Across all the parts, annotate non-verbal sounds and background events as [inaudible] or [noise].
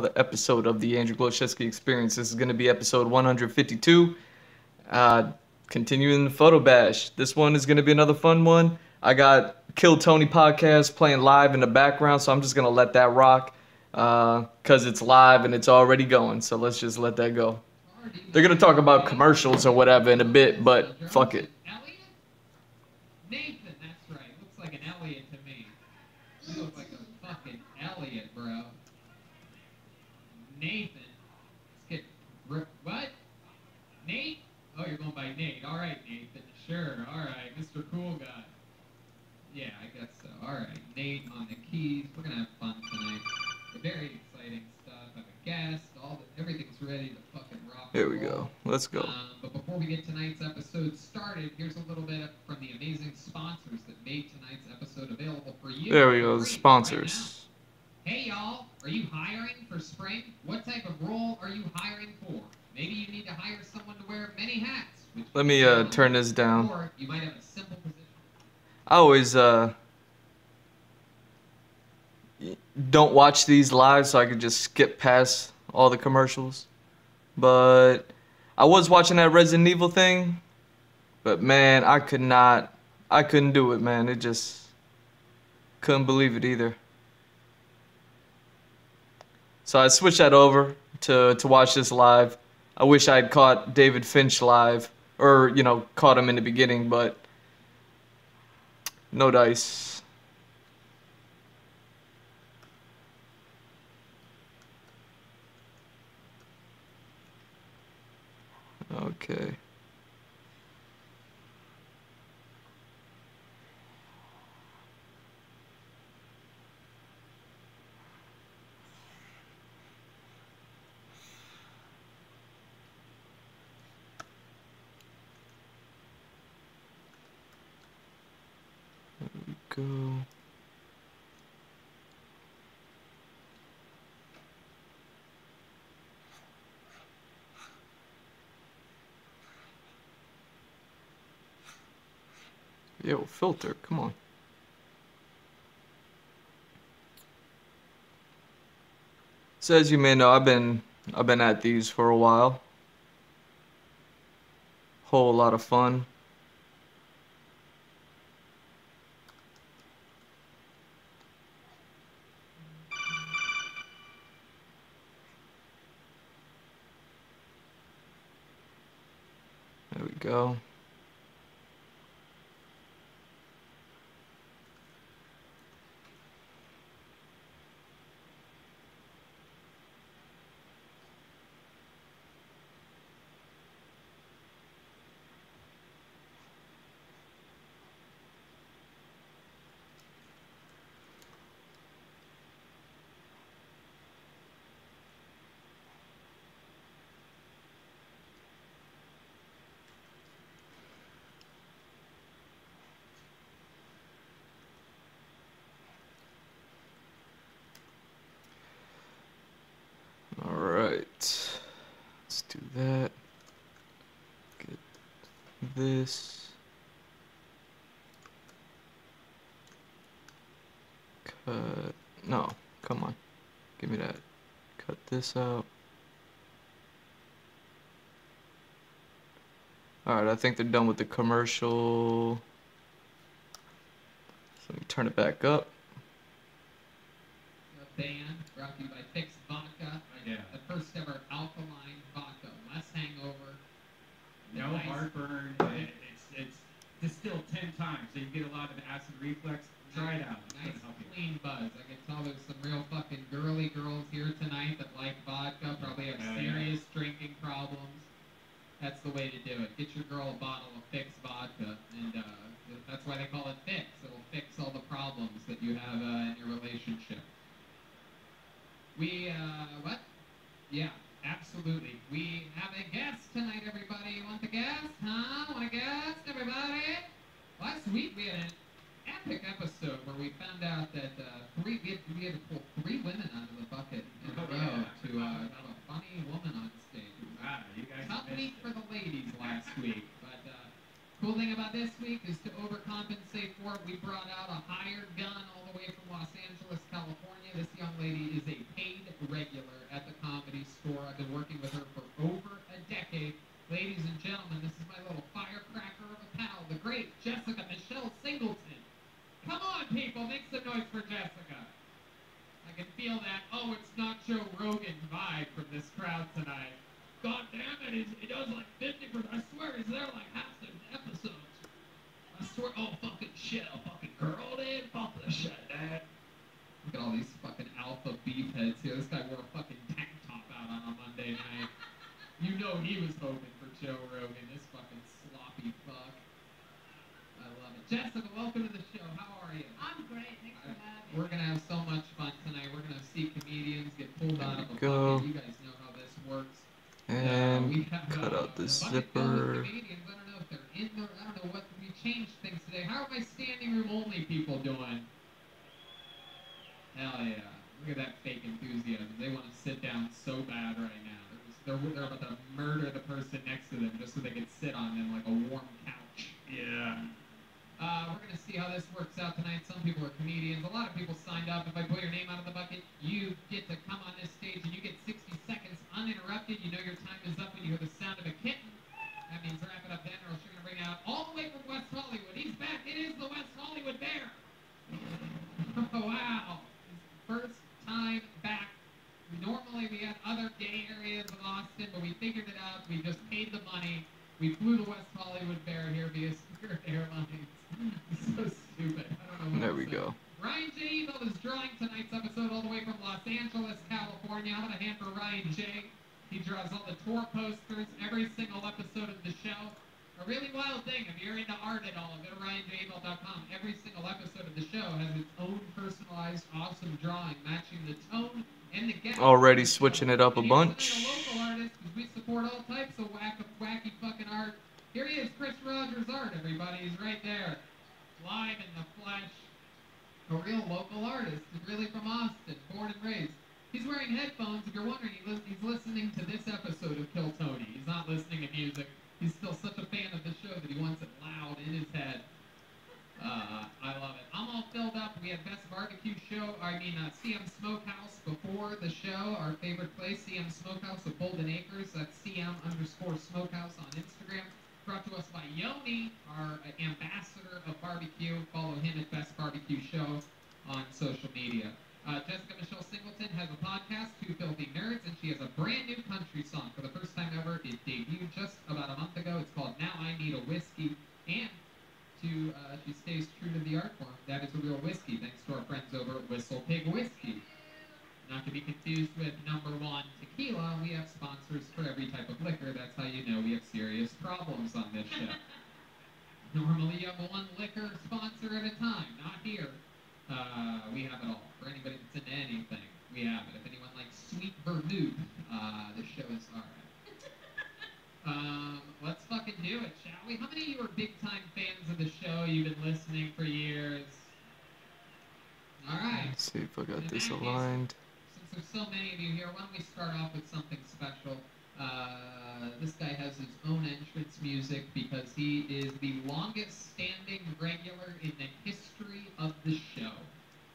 another episode of the Andrew Glowczewski Experience. This is going to be episode 152. Uh, continuing the photo bash. This one is going to be another fun one. I got Kill Tony podcast playing live in the background, so I'm just going to let that rock because uh, it's live and it's already going. So let's just let that go. They're going to talk about commercials or whatever in a bit, but fuck it. Nathan, that's right. Looks like an Elliot to me. You look like a fucking Elliot, bro. Nathan. Let's get what? Nate? Oh, you're going by Nate. All right, Nathan. Sure. All right, Mr. Cool Guy. Yeah, I guess so. All right, Nate on the keys. We're gonna have fun tonight. Very exciting stuff. I have a guest. All the, everything's ready to fucking rock. Here we go. Let's go. Um, but before we get tonight's episode started, here's a little bit from the amazing sponsors that made tonight's episode available for you. There we go. The sponsors. right. Hey y'all, are you hiring for spring? What type of role are you hiring for? Maybe you need to hire someone to wear many hats. Let me uh, turn this down. Or you might have a simple position. I always uh don't watch these live so I could just skip past all the commercials. But I was watching that Resident Evil thing, but man, I could not I couldn't do it, man. It just couldn't believe it either. So I switched that over to to watch this live. I wish I had caught David Finch live or, you know, caught him in the beginning, but no dice. Okay. Go. Yo, filter, come on. So as you may know, I've been I've been at these for a while. Whole lot of fun. There we go. All right. Let's do that. Get this. Cut. No, come on. Give me that. Cut this out. All right, I think they're done with the commercial. So let me turn it back up. A band brought to you by Fix Vodka. Yeah. The first ever alkaline vodka, less hangover. No Nice. heartburn. It, it's it's distilled ten times, so you get a lot of acid reflux. Try it out. Nice clean buzz. I can tell there's some real fucking girly girls here tonight that like vodka, probably have Oh, serious drinking problems. That's the way to do it. Get your girl a bottle of Fix vodka, and uh, th- that's why they call it Fix. It'll fix all the problems that you have uh, in your relationship. We, uh, what? Yeah, absolutely. We have a guest tonight, everybody. You want the guest? Huh? Want a guest, everybody? Last week we had an epic episode where we found out that uh, three we had, we had to pull three women out of the bucket in a Oh, row yeah. to uh, have a funny woman on stage. It was Ah, you guys Tough missed week it. for the ladies last week, but uh, cool thing about this week is to overcompensate for it, we brought out a hired gun all the way from Los Angeles, California. This young lady is a paid regular at the comedy store. I've been working with her for over a decade. Ladies and gentlemen, this is my little firecracker of a pal, the great Jessica Michelle Singleton. Come on, people, make some noise for Jessica. I can feel that, oh, it's not Joe Rogan vibe from this crowd tonight. God damn it, he's, he does like 50 I swear he's there like half the episodes. I swear, oh, fucking shit, a fucking girl, dude. Fuck this shit, dude. Look at all these fucking alpha beef heads here. This guy wore a fucking tank top out on a Monday night. You know he was hoping for Joe Rogan, this fucking sloppy fuck. I love it. Jessica, welcome to the show. How are you? I'm great. Thanks for having me. We're gonna have so much fun tonight. We're gonna see comedians get pulled out of a go. bucket. You guys know how this works. Uh, And we have, cut uh, out the bucket filled with zipper. comedians. I don't know if they're in there. I don't know what we changed things today. How are my standing room only people doing? Hell yeah! Look at that fake enthusiasm. They want to sit down so bad right now. They're, just, they're, they're about to murder the person next to them just so they can sit on them like a warm couch. Yeah. Uh, we're going to see how this works out tonight. Some people are comedians. A lot of people signed up. If I pull your name out of the bucket, you get to come on this stage and you get 60 seconds uninterrupted. You know your time is up when you hear the sound of a kitten. That means wrap it up then, or else you're going to bring out all the way from West Hollywood. He's back. It is the West Hollywood Bear. oh, wow. His first time back. Normally we had other gay areas of Austin, but we figured it out. We just paid the money. We flew the West Hollywood Bear here via Spirit Airlines. so stupid. I don't know what There to we say. go. Ryan J. Evil is drawing tonight's episode all the way from Los Angeles, California. How about a hand for Ryan J. He draws all the tour posters, every single episode of the show. A really wild thing, if you're into art at all, go to ryanjabel.com. Every single episode of the show has its own personalized, awesome drawing, matching the tone and the gap. Already switching it up a bunch. local artist, 'cause we support all types of whack, wacky fucking art. Here he is, Chris Rogers Art, everybody. He's right there, live in the flesh. A real local artist, really from Austin, born and raised. He's wearing headphones. If you're wondering, he lis- he's listening to this episode of Kill Tony. He's not listening to music. He's still such a fan of the show that he wants it loud in his head. Uh, I love it. I'm all filled up. We had Best Barbecue Show, I mean, uh, CM Smokehouse before the show. Our favorite place, CM Smokehouse of Golden Acres. That's CM underscore Smokehouse on Instagram. Brought to us by Yoni, our ambassador of barbecue. Follow him at Best Barbecue Show on social media. Uh, Jessica Michelle Singleton has a podcast, Two Filthy Nerds, and she has a brand new country song for the first time ever. It debuted just about a month ago. It's called Now I Need a Whiskey. And to uh, she stays true to the art form. That is a real whiskey, thanks to our friends over at Whistle Pig Whiskey. Not to be confused with number one tequila, we have sponsors for every type of liquor. That's how you know we have serious problems on this show. [laughs] Normally, you have one liquor sponsor at a time. Not here. Uh, we have it all. For anybody that's into anything, we have it. If anyone likes sweet vermouth, uh, the show is alright. [laughs] Um, let's fucking do it, shall we? How many of you are big time fans of the show? You've been listening for years. Alright. Let's see if I got this aligned. Since there's so many of you here, why don't we start off with something special? Uh, this guy has his own entrance music because he is the longest standing regular in the history of the show.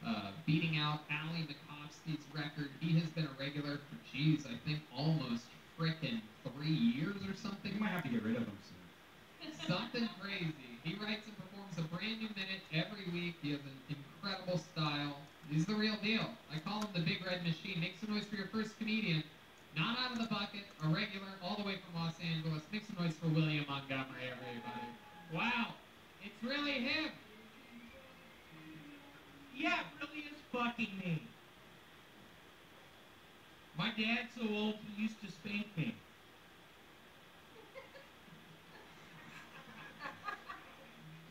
Uh, beating out Ali Macofsky's record. He has been a regular for, geez, I think almost frickin' three years or something. You might have to get rid of him soon. Something crazy. He writes and performs a brand new minute every week. He has an incredible style. He's the real deal. I call him the Big Red Machine. Make some noise for your first comedian. Not out of the bucket, a regular, all the way from Los Angeles. Make some noise for William Montgomery, everybody. Wow. It's really him. Yeah, it really is fucking me. My dad's so old he used to spank me.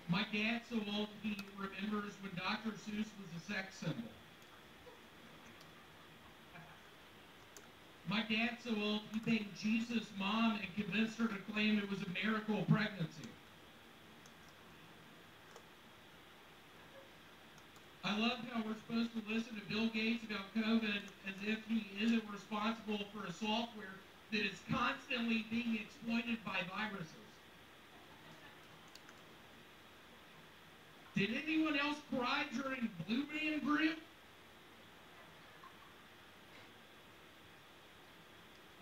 My dad's so old he remembers when Dr. Seuss was a sex symbol. My dad's so old he thanked Jesus' mom and convinced her to claim it was a miracle pregnancy. I love how we're supposed to listen to Bill Gates about COVID as if he isn't responsible for a software that is constantly being exploited by viruses. Did anyone else cry during Blue Man Group?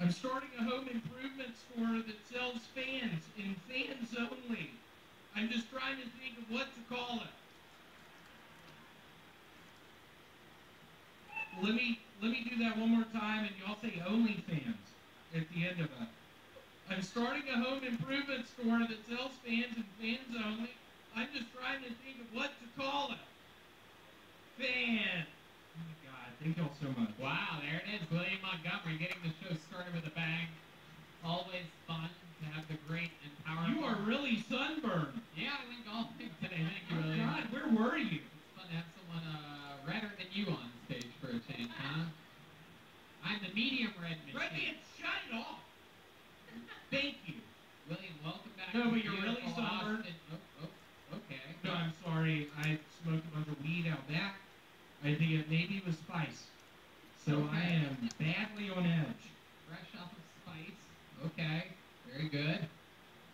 I'm starting a home improvement store that sells fans and fans only. I'm just trying to think of what to call it. Let me let me do that one more time, and y'all say OnlyFans at the end of it. I'm starting a home improvement store that sells fans and fans only. I'm just trying to think of what to call it. Fan. Oh my God! Thank y'all so much. Wow, there it is, William Montgomery getting the show started with a bang. Always fun to have the great and powerful. You are really sunburned. Yeah, I went golfing today. Thank you, Oh William. God, where were you? It's fun to have someone uh, redder than you on stage for a change, huh? I'm the medium red man, shut it off. Thank you. William, welcome back. No, but you're really sunburned. Austin. Oh, oh, okay. Sorry. I smoked a bunch of weed out back. I think it maybe was spice. So I am badly on edge. Fresh off of Spice. Okay, very good.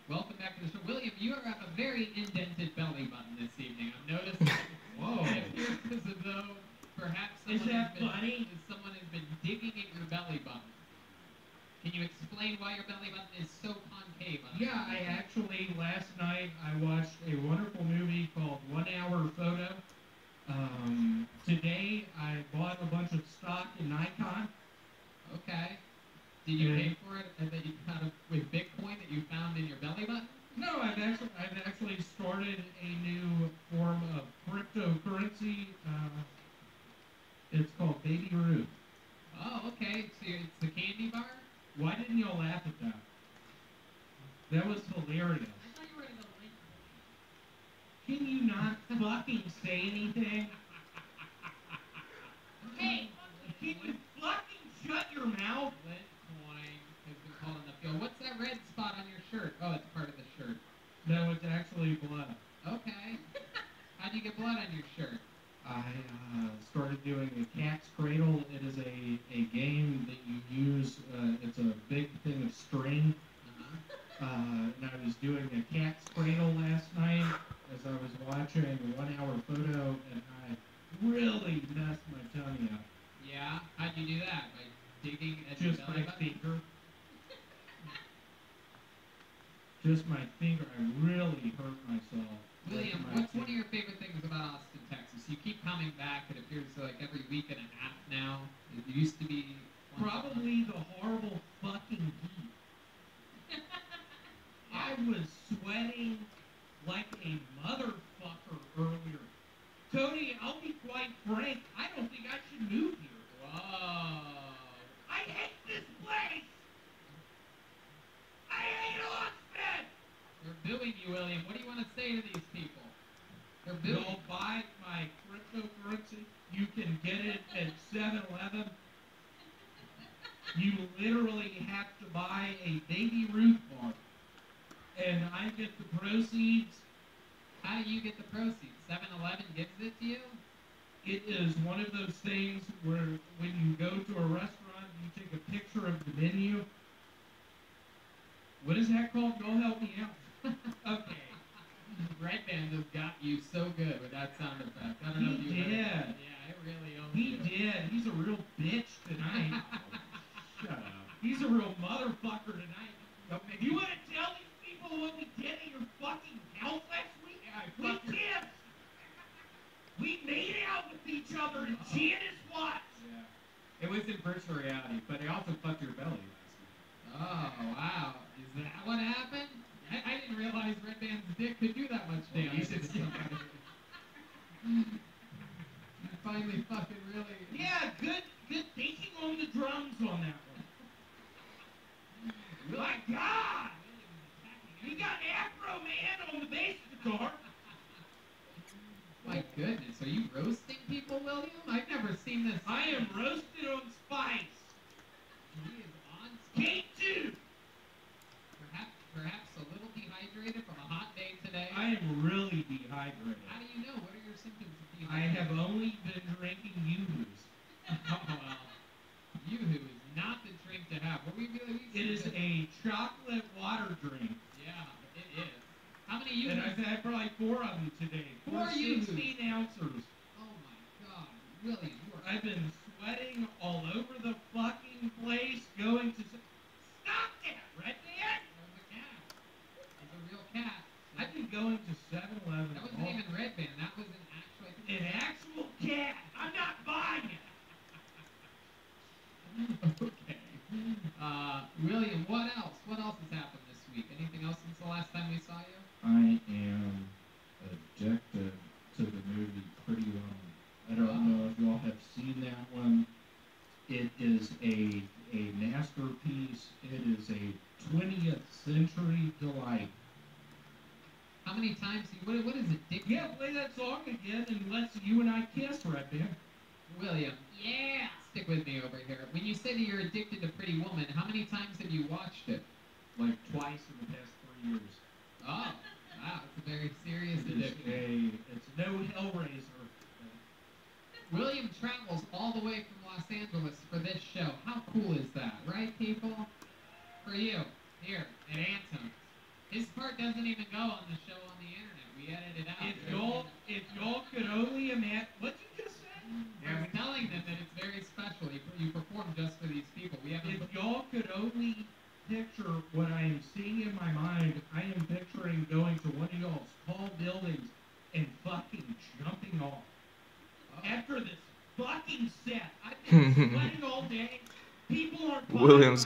Welcome back to the show. William, you have a very indented belly button this evening. I'm noticing. [laughs] Whoa. It appears as though perhaps Is someone that has been, funny? someone has been digging at your belly button. Can you explain why your belly button is so Yeah, I actually last night I watched a wonderful movie called One Hour Photo. Um, today I bought a bunch of stock in Nikon. Okay. Did you pay for it and that you kind of with Bitcoin that you found in your belly button? No, I've actually I've actually started a new form of cryptocurrency. Uh, it's called Baby Ruth. Oh, okay. So it's the candy bar? Why didn't y'all laugh at that? That was hilarious. I thought you were gonna link. Can you not fucking say anything? Hey, can you fucking shut your mouth? Litecoin has been called in the field. What's that red spot on your shirt? Oh, it's part of the shirt. No, it's actually blood. Okay. How'd you get blood on your shirt? I uh, started doing a cat's cradle. It is a, a game that you use. Uh, it's a big thing of string. Uh, and I was doing a cat's cradle last night as I was watching a one hour photo, and I really messed my tummy up. Yeah. How'd you do that? By digging at Just your my button? finger. Just my finger. I really hurt myself. William, my what's one of your favorite things about Austin, Texas? You keep coming back. It appears like every week and a half now. It used to be. once a month. Probably the horrible fucking heat. [laughs] I was sweating like a motherfucker earlier. Cody, I'll be quite frank, I don't think I should move here. I hate this place! I hate Austin! They're booing you, William. What do you want to say to these people? They're booing. You'll buy my cryptocurrency. You can get it at 7-Eleven. You literally have to buy a Baby Ruth bar. And I get the proceeds. How do you get the proceeds? 7-Eleven gives it to you? It is one of those things where when you go to a restaurant, and you take a picture of the menu. What is that called? Go help me out. [laughs] okay. Red Band has got you so good with that sound effect. I don't know if He you heard it. did. Yeah, it really owned He you. did. He's a real bitch tonight. [laughs] Shut up. He's a real motherfucker tonight. You want to tell these what we did at your fucking house last week? We fucking- did. We made out with each other and Janice watched. Yeah. It was in virtual reality, but I also fucked your belly last Oh, wow. Is that what happened? I, I didn't realize Red Band's dick could do that much damage. should to see somebody. you finally fucking really... Yeah, good, good thinking on the drums on that one. My God! We got Afro Man on the bass guitar. My goodness, are you roasting people, William? I've never seen this. I am roasted on spice. He is on spot. K2. Perhaps, perhaps a little dehydrated from a hot day today. I am really dehydrated. How do you know? What are your symptoms of I have only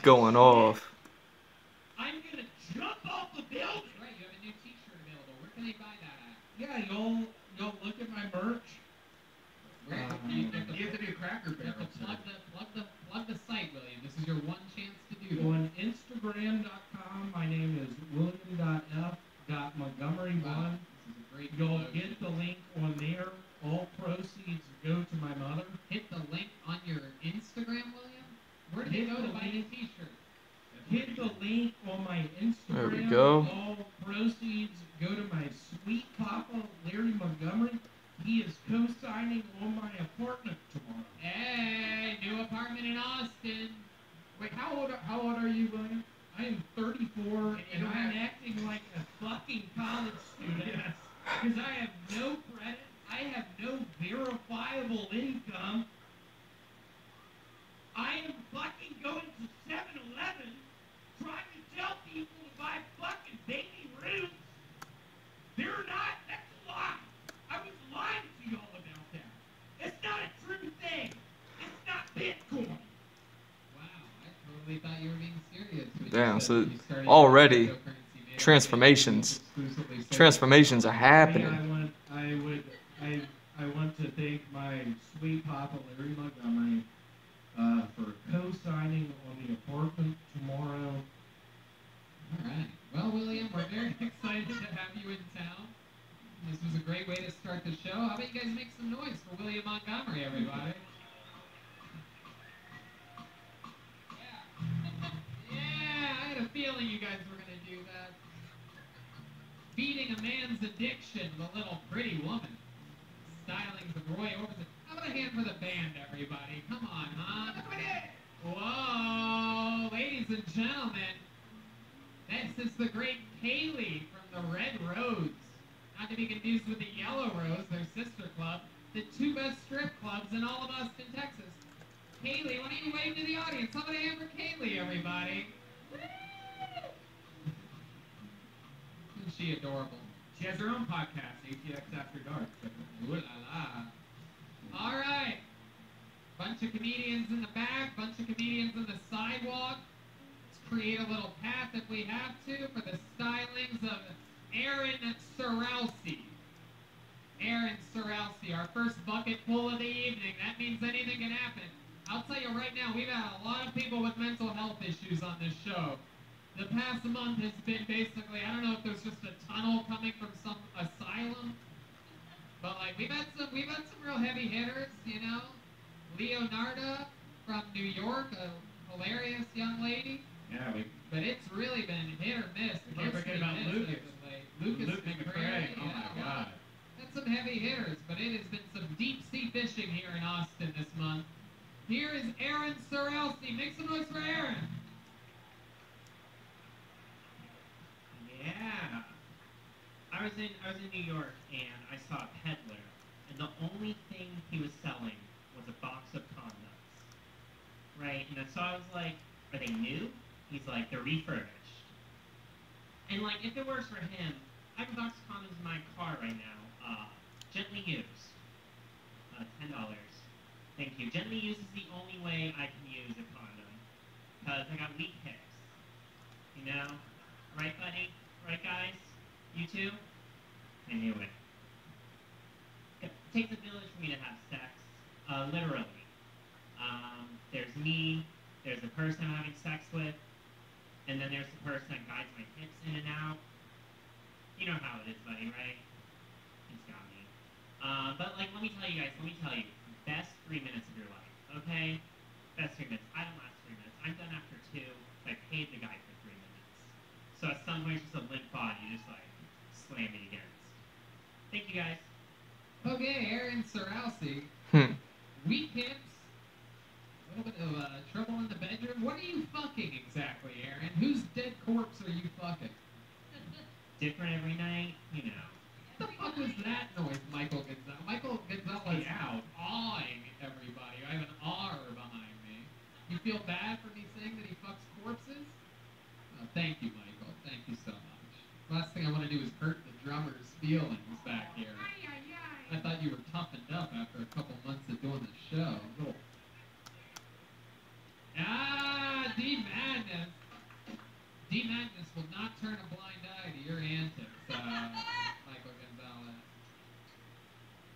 going off. I'm gonna jump off the building. Right, you have a new T-shirt available. Where can they buy that at? Yeah, y'all y'all look at my merch. Where? Um, you, have to, You have to do Cracker you have to plug the plug the plug the site, William. This is your one chance to do that. On Instagram.com, my name is william.f.montgomery1. Wow, this is a great. You'll promotion. get the link on there. All proceeds go to my mother. hit the link on your Instagram, William. Where do they Hit go to the buy the link. T-shirt? Hit the link on my Instagram. There we go. All proceeds go to my sweet papa, Larry Montgomery. He is co-signing on my apartment tomorrow. Hey, new apartment in Austin. Wait, how old? How old are you, William? I am 34, And you and don't I'm have- acting like a fucking college student because I have no credit. I have no verifiable income. I am fucking going to 7-Eleven trying to tell people to buy fucking Baby Ruths. They're not. That's a lie. I was lying to y'all about that. It's not a true thing. It's not Bitcoin. Wow, I totally thought you were being serious. when you Damn, said so you started already transformations. Transformations are happening. I want, I would, I, I want to thank my sweet papa Larry Montgomery uh, for co-signing on the apartment tomorrow. All right. Well, William, we're very excited to have you in town. This was a great way to start the show. How about you guys make some noise for William Montgomery, everybody? Yeah. yeah, I had a feeling you guys were gonna do that. Beating a man's addiction, the little pretty woman. Stylings of Roy Orbison. How about a hand for the band, everybody? Come on, huh? Whoa, ladies and gentlemen, this is the great Kaylee from the Red Rose. Not to be confused with the Yellow Rose, their sister club, the two best in all of Austin, Texas. Kaylee, why don't you wave to the audience? A hand for Kaylee, everybody? Isn't she adorable? She has her own podcast, ATX After Dark. Ooh la la. All right. Bunch of comedians in the back, bunch of comedians on the sidewalk. Let's create a little path if we have to for the stylings of Aaron Sorowski. Aaron Sorowski, our first bucket full of the evening. That means anything can happen. I'll tell you right now, we've had a lot of people with mental health issues on this show. The past month has been basically, I don't know if there's just a tunnel coming from some asylum, but like we've had some, we've had some real heavy hitters, you know. Leonarda from New York, a hilarious young lady, Yeah, we, but it's really been hit or miss. We can't forget about Lucas. as of late. Lucas, McCrary. McCray. Oh yeah, my God. Some heavy hitters, but it has been some deep sea fishing here in Austin this month. Here is Aaron Sorowski. Make some noise for Aaron. Yeah. I was in I was in New York and I saw a peddler and the only thing he was selling was a box of condoms. Right? And so I was like, Are they new? He's like, They're refurbished. And like if it works for him, I have a box of condoms in my car right now. Gently used. Uh, ten dollars. Thank you. Gently used is the only way I can use a condom. Cause I got weak hips. You know? Right, buddy? Right, guys? You too? I knew it. It takes a village for me to have sex. Uh, literally. Um, there's me, there's the person I'm having sex with, and then there's the person that guides my hips in and out. You know how it is, buddy, right? Uh, but like, let me tell you guys, let me tell you, best three minutes of your life, okay? Best three minutes. I don't last three minutes. I'm done after two. I paid the guy for three minutes. So at some point, it's just a limp body, you just like slam me against. Thank you guys. Okay, Aaron Sorowski. Hmm. Weak hips. A little bit of uh, trouble in the bedroom. What are you fucking exactly, Aaron? Whose dead corpse are you fucking? Different every night, you know. What the fuck was that noise, Michael Gonzalez? Michael Gonzalez out awing everybody. I have an R behind me. You feel bad for me saying that he fucks corpses? Uh, thank you, Michael. Thank you so much. Last thing I want to do is hurt the drummer's feelings back here. I thought you were toughened up after a couple months of doing the show. Little... Ah, D Madness. D Madness will not turn a blind eye to your antics, uh, Michael Gonzalez.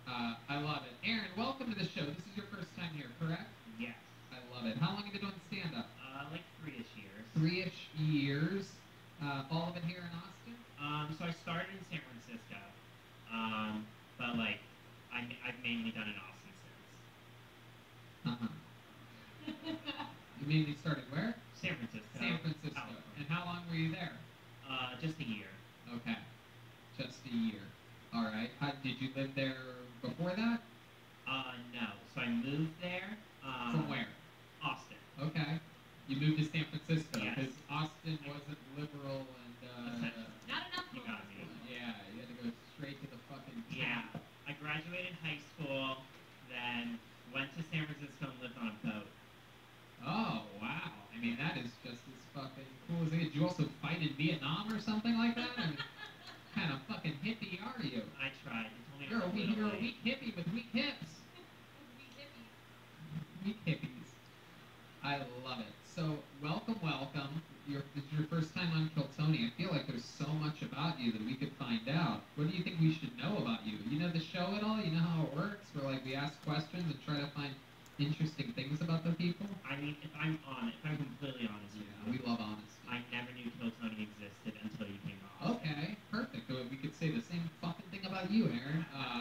Uh, I love it. Aaron, welcome to the show. This is your first time here, correct? Yes. I love it. How long have you been doing stand up? Uh, like three-ish years. Three ish years. Uh, all of it here in Austin? Um, so I started in San Francisco, um, but like I, I've mainly done in Austin since. Uh huh. [laughs] you mainly started where? San Francisco. San Francisco. California. And how long were you there? Uh, just a year. Okay. Just a year. All right. How, did you live there before that? Uh, no. So I moved there. Um, From where? Austin. Okay. You moved to San Francisco Yes. because Austin wasn't liberal and uh, Not enough. You got me. yeah, you had to go straight to the fucking Yeah. town. I graduated high school, then went to San Francisco and lived on a boat. Oh wow! I mean that is just as fucking cool as it. Did you also fight in Vietnam or something like that? I mean, kind of fucking hippie are you? I tried. They told me I You're a was weak, little you're a late. weak hippie with weak hips. Weak hippies. I love it. So welcome, welcome. Your, this is your first time on Kill Tony. I feel like there's so much about you that we could find out. What do you think we should know about you? You know the show at all? You know how it works? Where like we ask questions and try to find interesting things about the people. I mean, if I'm honest, if I'm completely honest with Yeah, you, we love honesty. I never knew Kill Tony existed until you came on. Okay, perfect. Uh, We could say the same fucking thing about you, Aaron. Uh,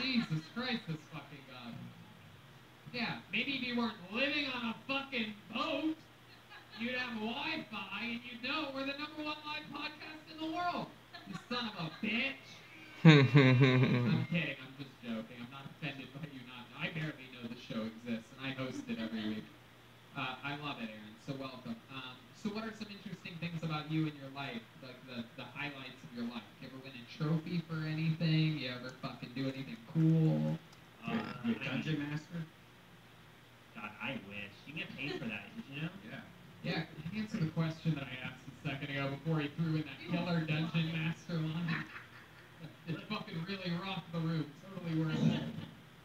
Jesus Christ, this fucking guy. Yeah, maybe if you weren't living on a fucking boat, you'd have Wi-Fi and you'd know we're the number one live podcast in the world. You son of a bitch. I'm kidding. I'm just joking. I'm not offended by you not. I barely know the show exists, and I host it every week. Uh, I love it, Aaron. So welcome. Um, so what are some interesting things about you in your life, like the, the highlights of your life? You ever win a trophy for anything? You ever fucking do anything cool? Uh, You a I- dungeon master? God, I wish. You get paid for that, did you know? Yeah. Yeah, answer the question that I asked a second ago before he threw in that killer dungeon master line. It fucking really rocked the room. Totally worth it.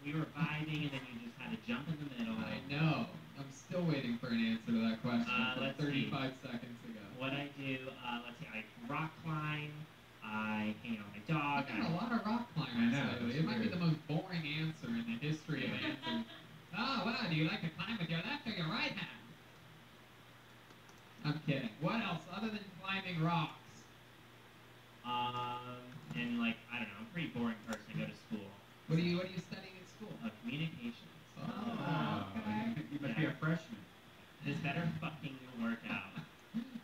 We were vibing, and then you just had to jump in the middle. I know. I'm still waiting for an answer to that question Uh, from let's see. 35 seconds ago. What I do, uh, let's see, I rock climb, I hang out with my dog, I've got a I, lot of rock I climbers know, lately. that's It might be weird. the most boring answer in the history of answers. oh, wow, do you like to climb with your left or your right hand? I'm kidding. What else other than climbing rocks? um, and like, I don't know, I'm a pretty boring person, I go to school. What are you What are you studying at school? Uh, communications. Oh, okay. You must be a freshman. This better fucking work out.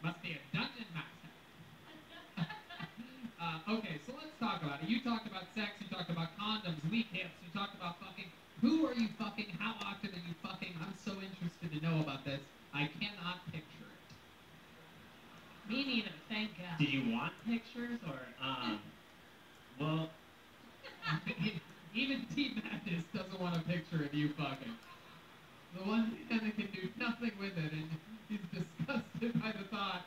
Must be a dungeon master. uh, okay, so let's talk about it. You talked about sex. You talked condoms, weak hips. You talked about fucking. Who are you fucking? How often are you fucking? I'm so interested to know about this. I cannot picture it. Me neither, thank God. Did you want pictures, or, um, well, [laughs] Even T Madness doesn't want a picture of you fucking. The one man that can do nothing with it, and he's disgusted by the thought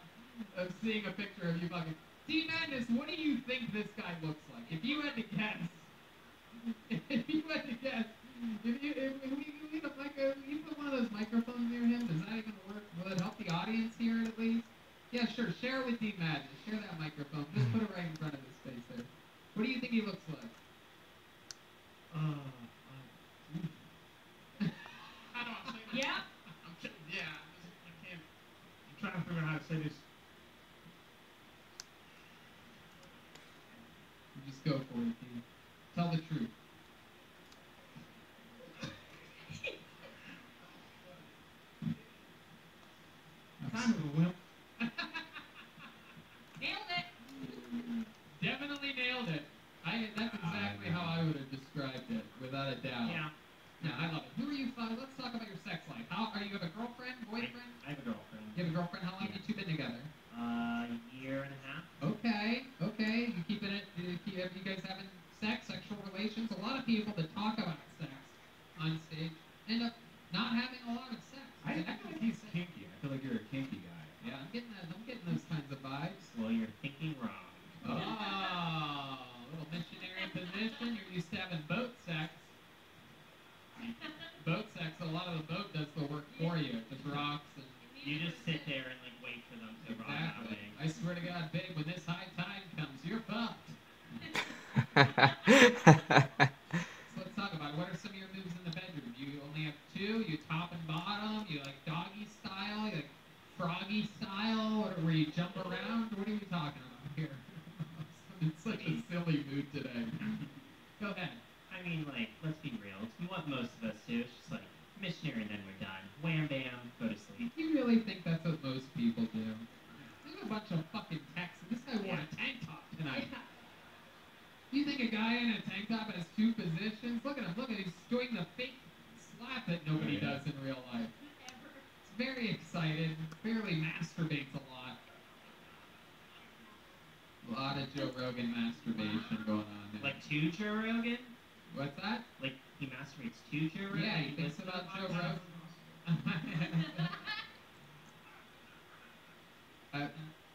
of seeing a picture of you fucking. D Madness, what do you think this guy looks like? If you had to guess, if you had to guess, if you if, if we, we put like a, you put one of those microphones near him, does that even work? Will it help the audience hear it at least? Yeah, sure. Share it with D Madness. Share that microphone. Just put it right in front of his face there. What do you think he looks like? Uh, uh, how [laughs] do I say this? [laughs] Yeah? I'm tr- yeah, I can't. I'm trying to figure out how to say this. Just go for it, D. Tell the truth. Kind of a wimp. Nailed it. Definitely nailed it. I that's exactly how I would have described it, without a doubt. Yeah. Yeah, I love it. Who are you? Uh, let's talk about your sex life. How are you? Have a girlfriend, boyfriend? I have a girlfriend. You have a girlfriend. How long have you two been together? Uh, year and a half. Okay, okay. You keeping it? You, keep, have you guys having sex, sexual relations? A lot of people that talk about sex on stage end up not having a lot of sex. I, They I feel actually like he's kinky. I feel like you're a kinky guy. Yeah, I'm getting that. I'm getting those kinds of vibes. Well, you're thinking wrong. Oh, little missionary position. You're used to having boat sex. [laughs] Boat sex. A lot of the boat does the work for you. It just rocks and You just sit there and like wait for them to rock out exactly. wings. I swear to God, babe, when this high tide comes, you're fucked. [laughs] So let's talk about it. What are some of your moves in the bedroom? You only have two. You top and bottom. You like doggy style. You like froggy style. Or where you jump around? What are we talking about here? [laughs] In such a silly mood today. Go ahead. I mean, like, let's be real. It's what most of us do. It's just like missionary, and then we're done. Wham bam, go to sleep. You really think that's what most people do? There's a bunch of fucking texts. This guy wore a tank top tonight. You think a guy in a tank top has two positions? Look at him. Look at him. He's doing the fake slap that nobody does in real life. He's very excited. Barely masturbates a lot. A lot of Joe Rogan masturbation going on there. Like to Joe Rogan? What's that? Like he masturbates to Joe Rogan? Yeah, he He thinks listens to about the Joe podcast? Rogan. Uh,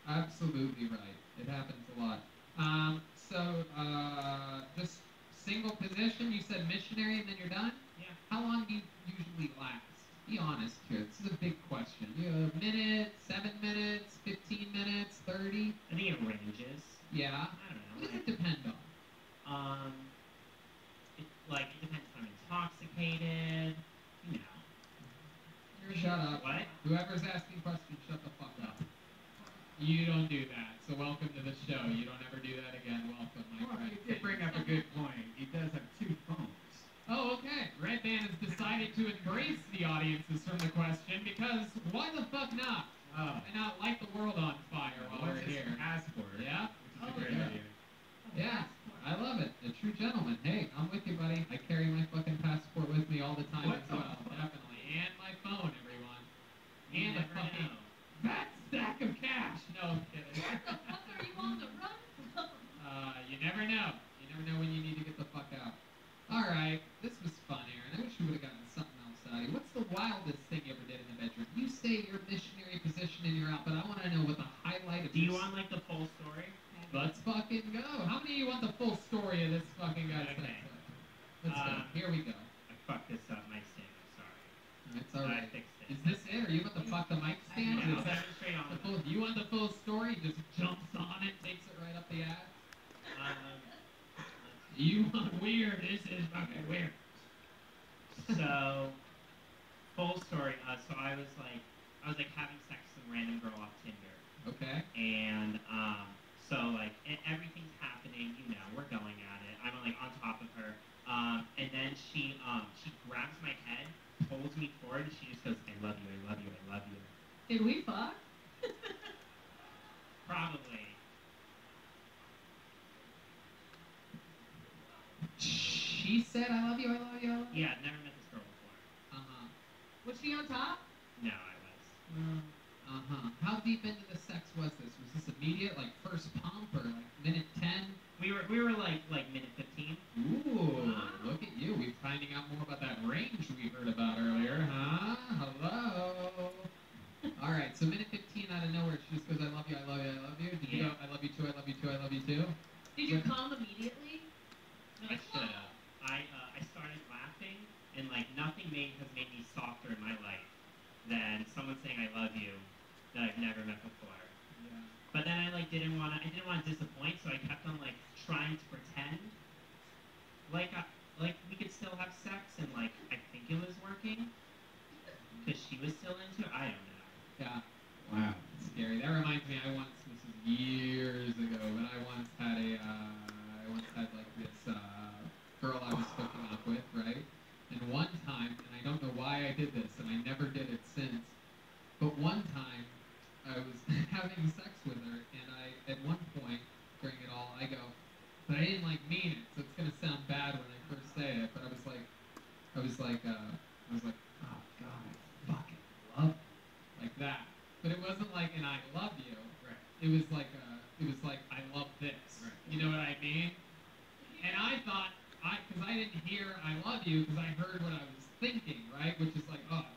absolutely right. It happens a lot. Um, so, uh, just single position. You said missionary, and then you're done. Yeah. How long do you usually last? Be honest here. This is a big question. You have a minute, seven minutes, fifteen minutes, thirty. I think it ranges. Yeah. I What don't does know. it depend on? Um, it, like it depends if I'm intoxicated. You know. Shut up. What? Whoever's asking questions, shut the fuck up. You don't do that. So welcome to the show. You don't ever do that again. Welcome, my Well, friend. you did bring up a good point. He does have two phones. Oh, okay. Red Band has decided to embrace the audiences from the question because why the fuck not? Oh. Why not light the world on fire while What's we're his here? password? Yeah? Which is Oh, a great yeah. idea. Yeah. I love it. A true gentleman. Hey, I'm with you, buddy. I carry my fucking passport with me all the time What as the well. fuck? Definitely. And my phone, everyone. You And a never fucking know. fat stack of cash. No, I'm kidding. What the fuck are you on the run from? Uh, you never know. You never know when you need to get the fuck out. All right, this was fun, Aaron. I wish we would have gotten something else out of you. What's the wildest thing you ever did in the bedroom? You say your missionary position and you're out, but I want to know what the highlight of Do you your want like the full story? Let's fucking go. How many of you want the full story of this fucking guy's Okay. sex life? Let's go. Uh, Here we go. I fucked this up, my stand. I'm sorry. It's I alright. fixed it. Is this it? Are you about to fuck the mic stand? Yeah, Is I'll that demonstrate on the the full, you want the full story? Just jumps on it, takes it right up the ass. um, You want weird? This is fucking weird. so full story. Uh, so I was like, I was like having sex with some random girl off Tinder, Okay. and um, so like everything's happening. You know, we're going at it. I'm like on top of her, um, and then she um, she grabs my head, pulls me forward, and she just goes, "I love you, I love you, I love you." Did we fuck? I love you. Right. It was like a, it was like I love this. Right. You know what I mean? And I thought I because I didn't hear I love you because I heard what I was thinking, right? Which is like, oh,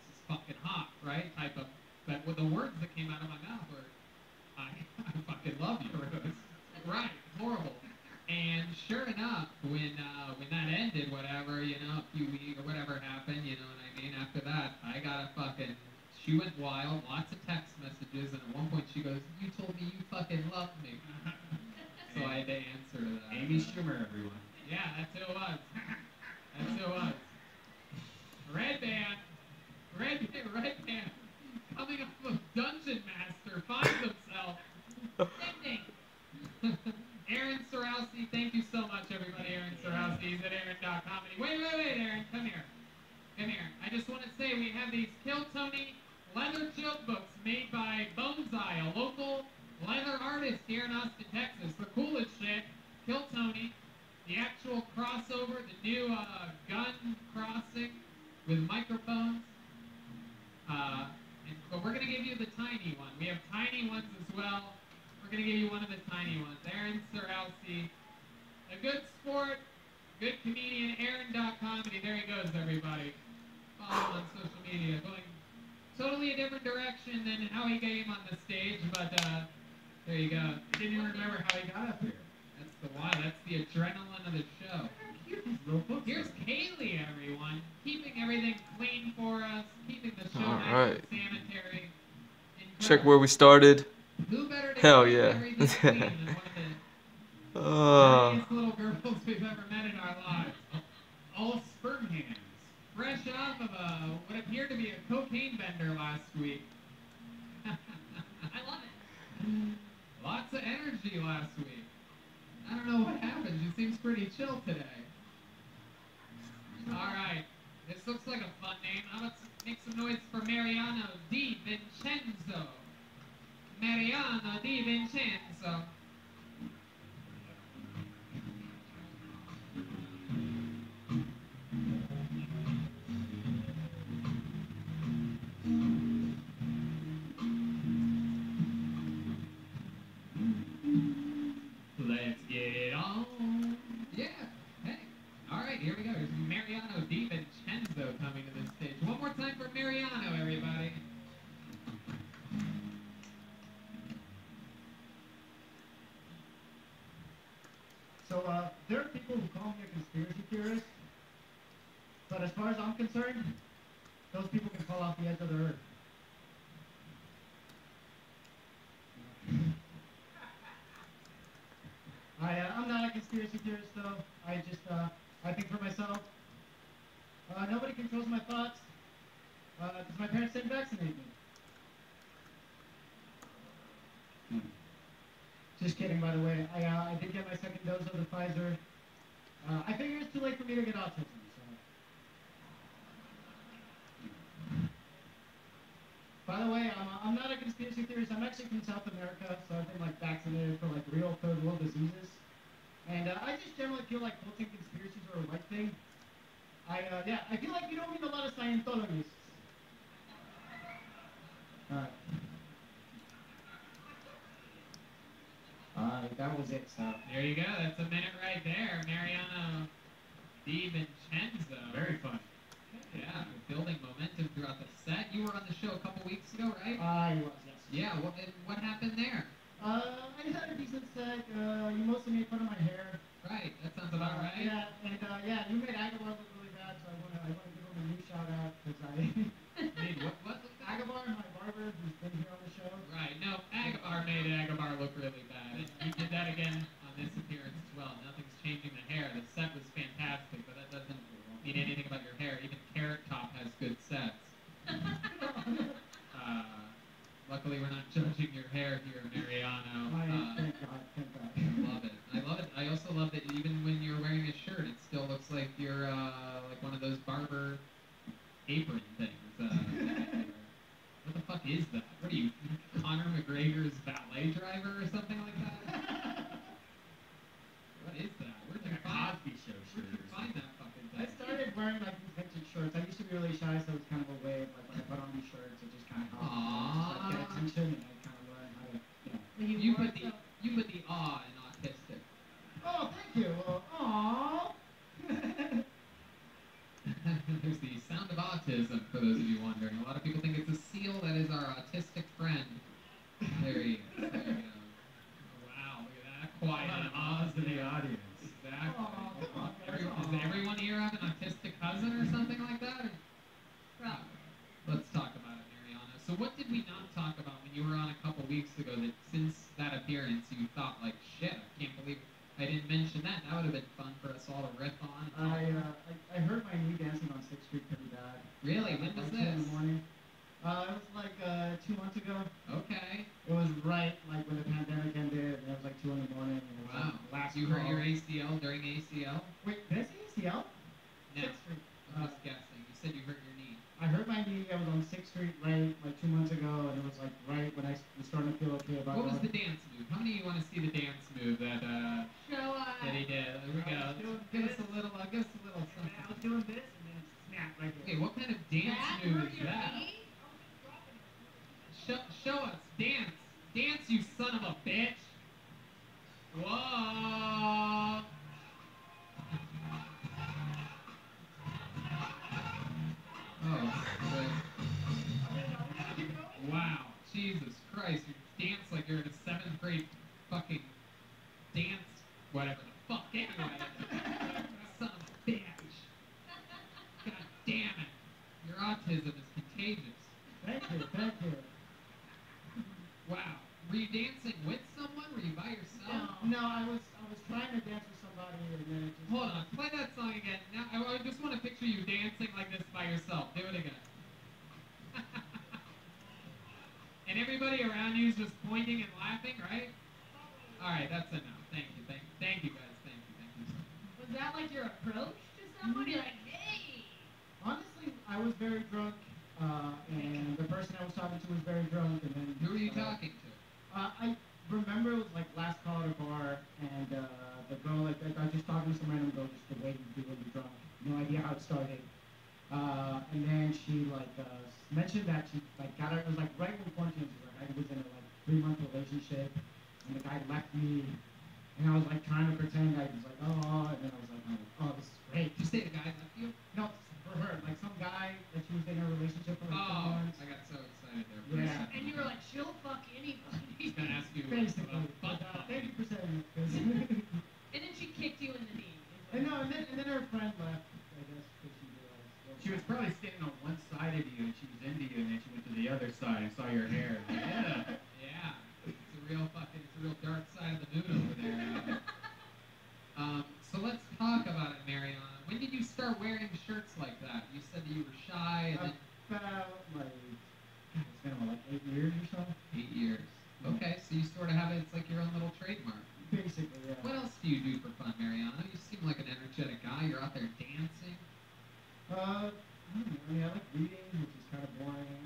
Check where we started. Hell yeah. noise for Mariano Di Vincenzo. Mariano Di Vincenzo. concerned, those people can fall off the edge of the earth. I, uh, I'm not a conspiracy theorist, though. I just, uh, I think for myself. Uh, nobody controls my thoughts uh, because my parents didn't vaccinate me. Just kidding, by the way. I, uh, I did get my second dose of the Pfizer. Uh, I figure it's too late for me to get autism. the way, I'm, I'm not a conspiracy theorist. I'm actually from South America, so I've been like vaccinated for like real third world diseases. And uh, I just generally feel like cults conspiracies are a white thing. I uh, yeah, I feel like we don't meet a lot of Scientologists. All right, uh, that was it, so. There you go. That's a minute right there. Mariano DiVincenzo. Very fun. Yeah building momentum throughout the set. You were on the show a couple weeks ago, right? I was, yes. Yeah, what, what happened there? Uh, I just had a decent set. Uh, you mostly made fun of my hair. Right, that sounds about uh, right. Yeah, and uh, yeah, you made Agabar look really bad, so I want to I wanna give him a new shout out because I [laughs] [laughs] made what? what? Agabar? my barber, who's been here on the show. Right, no, Agabar made Agabar look really bad. You did that again on this appearance as well. Nothing's changing the hair. The set was fantastic, but that doesn't mean anything about your hair, even hair here and. Colin Red academic reading, which is kind of boring,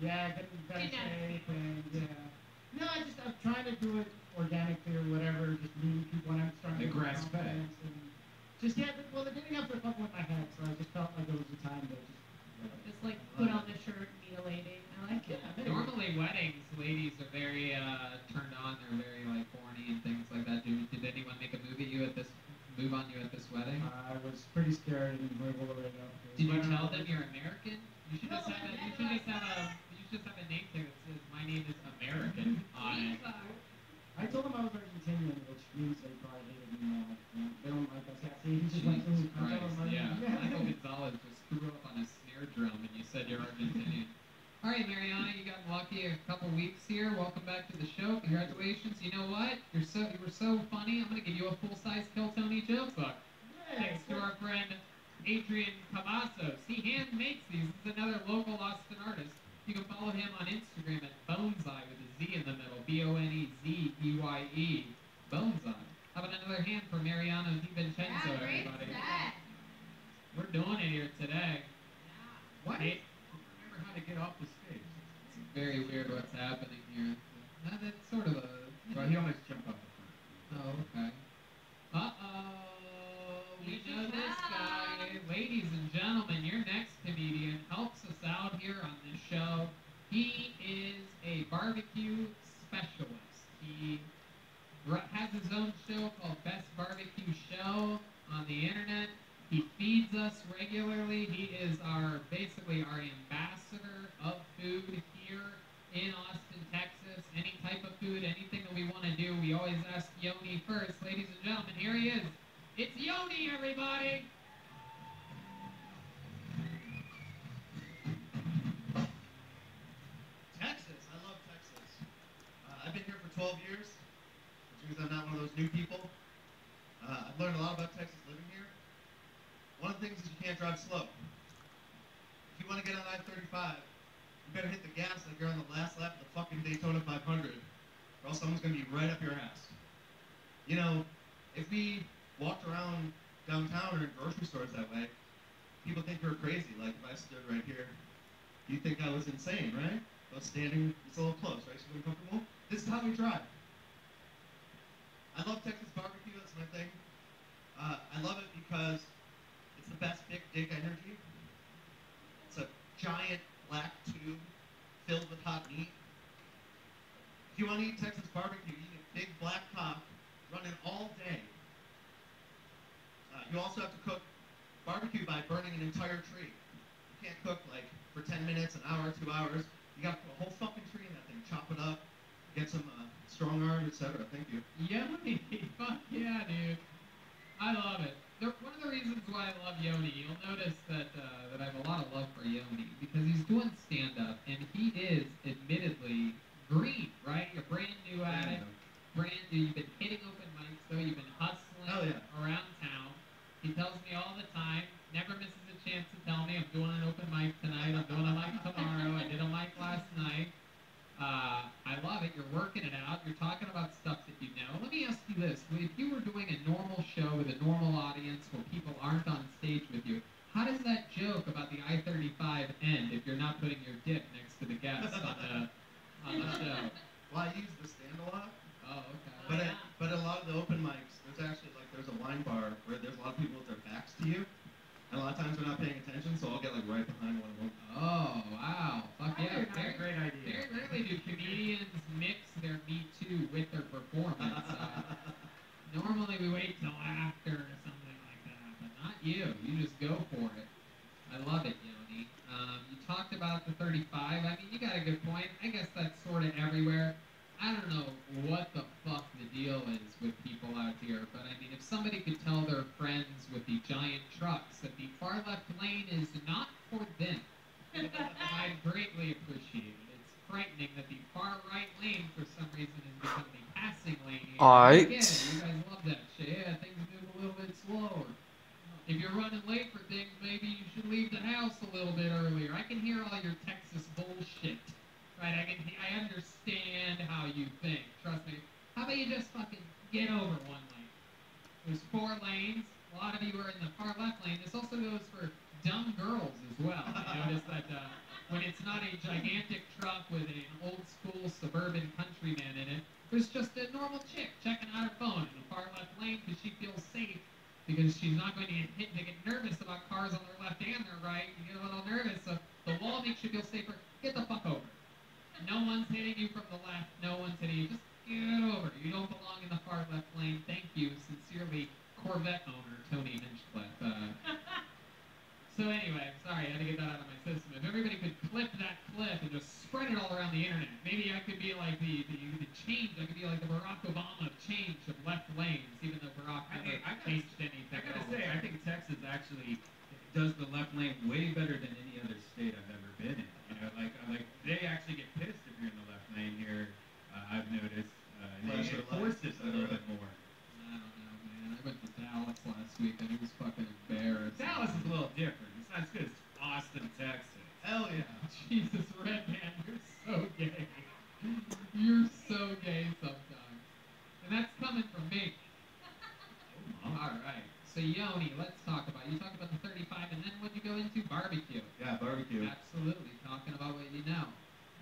Yeah, getting better shape and yeah. No, I just I'm trying to do it organically or whatever, just meeting people and I'm starting the to grass fed. Just yeah, well they're getting up their years. It's because I'm not one of those new people. Uh, I've learned a lot about Texas living here. One of the things is you can't drive slow. If you want to get on I-35, you better hit the gas like you're on the last lap of the fucking Daytona 500, or else someone's going to be right up your ass. You know, if we walked around downtown or in grocery stores that way, people think we're crazy. Like, if I stood right here, you'd think I was insane, right? But standing, it's a little close, right? So uncomfortable. This is how we drive. I love Texas barbecue. That's my thing. Uh, I love it because it's the best big dick energy. It's a giant black tube filled with hot meat. If you want to eat Texas barbecue, you need a big black cock running all day. Uh, you also have to cook barbecue by burning an entire tree. You can't cook like for 10 minutes, an hour, two hours. You got to put a whole fucking tree in that thing, chop it up, get some uh, strong arm, etc. Thank you. Yoni, [laughs] fuck yeah, dude. I love it. One of the reasons why I love Yoni, you'll notice that uh, that I have a lot of love for Yoni because he's doing stand up and he is admittedly green, right? A brand new at it, brand new. You've been hitting open mics, though. You've been hustling oh, yeah. around town. He tells me all the time, never misses a chance to tell me I'm doing an open mic tonight. I'm doing a mic tomorrow. I did a mic last night. Uh, I love it. You're working it out. You're talking about stuff that you know. Let me ask you this. If you were doing a normal show with a normal audience where people aren't on stage with you, how does that joke about the I-35 end if you're not putting your dick next to the guest on the, on the show? Well, I use the stand a lot. Oh, okay. But, oh, yeah. I, but a lot of the open mics, there's actually, like, there's a wine bar where there's a lot of people with their backs to you a lot of times they're not paying attention, so I'll get like right behind one of them. Oh wow! Fuck I yeah! that's Very, a great idea. very rarely do comedians mix their Me Too with their performance. Uh, [laughs] normally we wait till after or something like that, but not you. You just go for it. I love it, Yoni. Um, you talked about the 35. I mean, you got a good point. I guess that's sort of everywhere. I don't know what the fuck the deal is with people out here, but I mean, if somebody could tell their friends with the giant trucks that the far left lane is not for them, I'd greatly appreciate it. It's frightening that the far right lane, for some reason, has become the passing lane. here. I Aight. get it. You guys love that shit. Yeah, things move a little bit slower. If you're running late for things, maybe you should leave the house a little bit earlier. I can hear all your Texas bullshit. Right? I can. I understand how you think. Trust me. How about you just fucking get over one lane? There's four lanes. A lot of you are in the far left lane. This also goes for dumb girls as well. I noticed that uh, when it's not a gigantic truck with an old school suburban countryman in it, there's just a normal chick checking out her phone in the far left lane because she feels safe because she's not going to get hit to get nervous about cars on their left and their right. You get a little nervous, so the wall makes you feel safer. Get the fuck over. No one's hitting you from the left. No one's hitting you. Just get over. You don't belong in the far left lane. Thank you, sincerely, Corvette owner Tony Hinchcliffe. Uh, [laughs] so anyway, sorry, I had to get that out of my system. If everybody could clip that clip and just spread it all around the internet, maybe I could be like the the, the change. I could be like the Barack Obama of change of left lanes, even though Barack I never think- I gotta- changed anything. I gotta say, I think Texas actually does the left lane way better than any other state I've ever been in. Like uh, like they actually get pissed if you're in the left lane here. Uh, I've noticed, uh, and they Flash your enforce lights, it a little bit more. I don't know, man. I went to Dallas last week and it was fucking embarrassing. Dallas is a little different. It's not as good as Austin, Texas. Hell yeah. Jesus, Redban, you're so gay. You're so gay sometimes. And that's coming from me. All right. So Yoni, let's talk about. You talked about the 35, and then what'd you go into? Barbecue. Yeah, barbecue. Absolutely. Talking about what you know.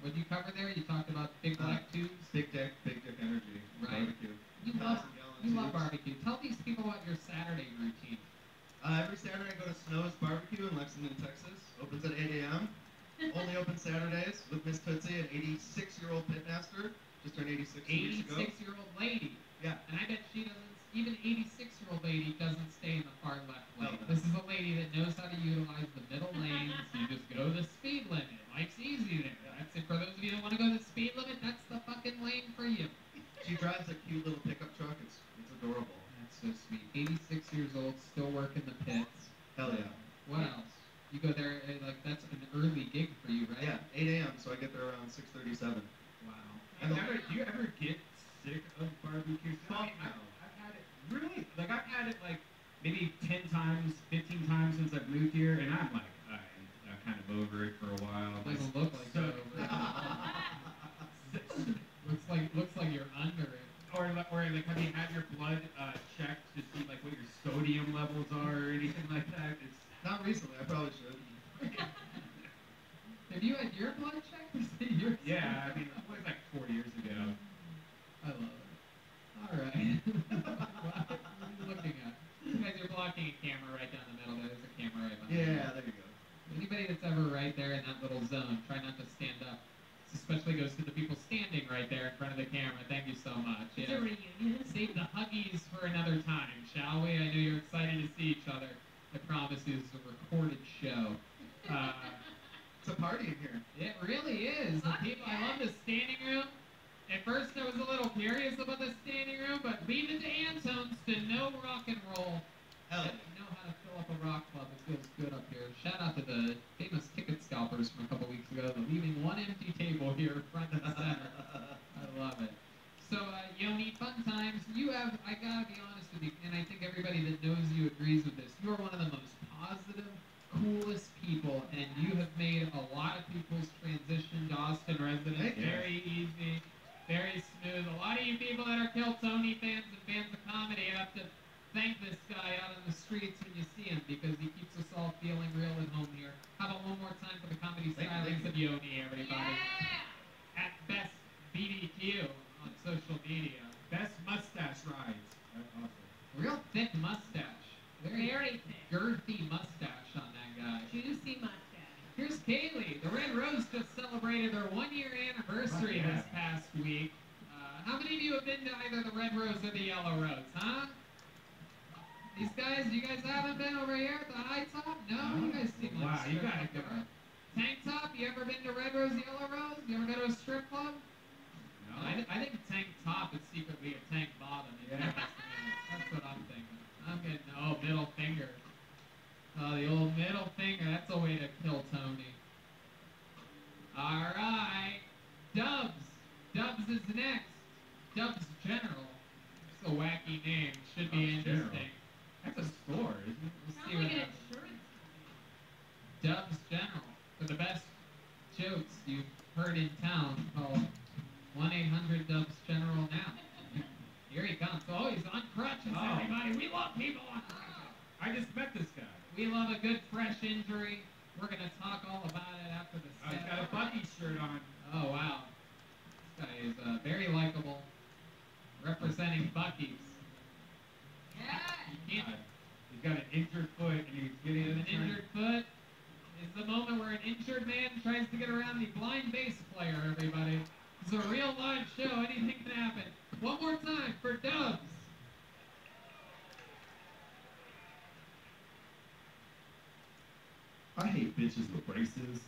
What'd you cover there? You talked about big black tubes. Big dick, big dick energy. Right. Barbecue. You love, Thousand gallon you love barbecue. Tell these people about your Saturday routine. Uh, every Saturday I go to Snow's Barbecue in Lexington, Texas. Opens at 8 a.m. [laughs] Only open Saturdays with Miss Tootsie, an 86-year-old pitmaster. Just turned 86 two weeks ago. 86 year old lady. Yeah. And I bet she doesn't, even 86 year old lady doesn't stay in the far left lane. no. This is a lady that knows how to utilize the middle [laughs] lanes. You just go the speed limit. Life's easy there. That's it. For those of you that want to go the speed limit, that's the fucking lane for you. She drives a cute little pickup truck. It's, it's adorable. That's so sweet. 86 years old, still working the pits. Hell yeah. What else? You go there, eh, like, that's an early gig for you, right? Yeah, 8 a.m. So I get there around 6:37. Wow. And Ever, do you ever get sick of barbecue? I Fuck no. I've, I've had it really like I've had it like maybe ten times, fifteen times since I've moved here, and I'm like I, I'm kind of over it for a while. Doesn't look like So- that. looks like looks like you're under it. or or like have you had your blood uh, checked to see like what your sodium levels are or anything like that? It's Not recently. I probably should. [laughs] Have you had your blood checked? Is it yours? yeah, I mean it was like four years ago. I love it. All right. [laughs] what are you looking at? You guys are blocking a camera right down the middle. There's a camera right behind you. Yeah, there you go. Anybody that's ever right there in that little zone, try not to stand up. This especially goes to the people standing right there in front of the camera. Thank you so much. It's Yeah. a reunion. [laughs] Save the huggies for another time, shall we? I know you're excited to see each other. I promise you, it's a recorded show. [laughs] Uh, It's a party in here. it really is. The people, I love the standing room. At first, I was a little curious about the standing room, but leave it to Antone's to know rock and roll. Hell If you know how to fill up a rock club, it feels good up here. Shout out to the famous ticket scalpers from a couple weeks ago, leaving one empty table here front and center. I love it. So, uh, Yoni, fun times. You have, I gotta be honest with you, and I think everybody that knows you agrees with this. You are one of the most positive, coolest people, and you have made a lot of people's transition to Austin residents very easy, very smooth. A lot of you people that are Kill Tony fans and fans of comedy have to thank this guy out on the streets when you see him because he keeps us all feeling real at home here. How about one more time for the comedy Thank you, stylings thank of Yoni, everybody? At best BDQ on social media. Best mustache rides. That's awesome. Real thick mustache. Very, Very thick. girthy mustache on that guy. Juicy mustache. Here's Kaylee. The Red Rose just celebrated their one year anniversary Fuck yeah. this past week. Uh, how many of you have been to either the Red Rose or the Yellow Rose, huh? These guys, you guys haven't been over here at the high top? No, you guys seem like Wow, you strip gotta club go. Tank top, you ever been to Red Rose, Yellow Rose? You ever go to a strip club? No. I, I think tank top is secretly a tank bottom. Yeah. That's what I'm thinking. I'm getting oh middle finger. Oh, the old middle finger. That's a way to kill Tony. All right, Dubs. Dubs is next. Dubs General. It's a wacky name. Should be Dubs General. Interesting. That's a score. isn't it? We'll Sounds see like what an happens. insurance Dubs General for the best jokes you've heard in town. Call 1 800 Dubs General now. Here he comes. Oh, he's on crutches, Oh. everybody. We love people on crutches. I just met this guy. We love a good fresh injury. We're going to talk all about it after the Oh, set. he's got a Buc-ee shirt on. Oh, wow. This guy is uh, very likable. Representing Buc-ee's. Yeah. You can't God. He's got an injured foot and he's getting An injured foot is the moment where an injured man tries to get around the blind bass player, everybody. It's a real live show. Anything can happen. One more time for Dubs. I hate bitches with braces.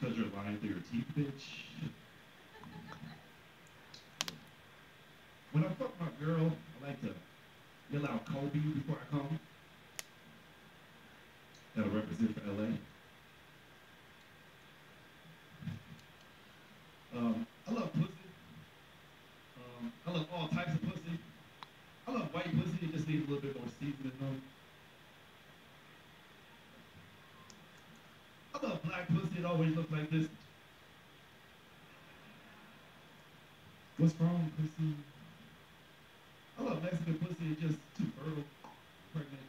because you're lying through your teeth, bitch. When I fuck my girl, I like to Kobe before I come. That'll represent for LA. Um, I love pussy. Um, I love all types of pussy. I love white pussy. It just needs a little bit more seasoning though. I love black pussy. It always looks like this. What's wrong, pussy? I love Mexican pussy. It's just too fertile, pregnant.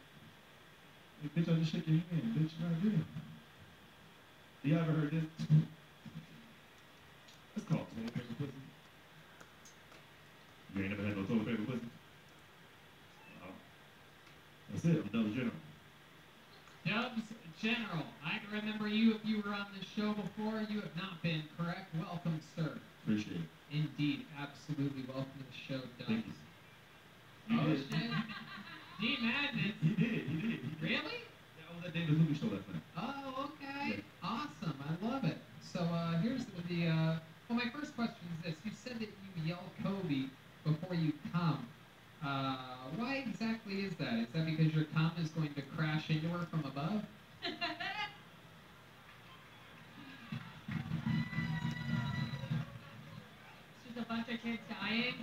Hey, bitch, I just shook your hand. Bitch, not good. You ever heard this? It's called toilet paper pussy. You ain't never had no toilet paper pussy? That's it. I'm done general. Dubs General. I can remember you if you were on this show before. You have not been, correct? Welcome, sir. Appreciate it. Indeed. Absolutely welcome to the show, Dubs. Thank you. He Oh, did. shit. D Madness. He did. He did. He did. Really? Yeah, I was at David Hoopy show last night. Oh, okay. Awesome. I love it. So uh, here's the, the uh, well, my first question is this. You said that you yell Kobe before you come. Uh, why exactly is that? Is that because your cum is going to crash into her from above? It's just a bunch of kids dying.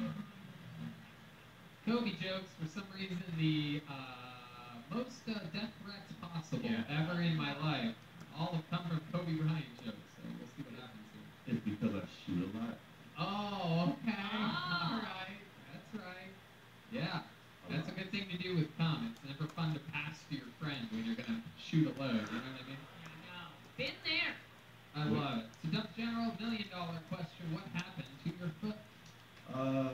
Kobe jokes, for some reason, the uh, most uh, death threats possible Yeah. ever in my life. All have come from Kobe Bryant jokes, so we'll see what happens here. It's because I shoot a lot. Oh, okay. Ah. All right. That's right. Yeah. That's a good thing to do with cum. It's never fun to pass to your friend when you're going to shoot a load. You know what I mean? I know. Been there. I love it. So, Duck General, million dollar question. What happened to your foot? Uh,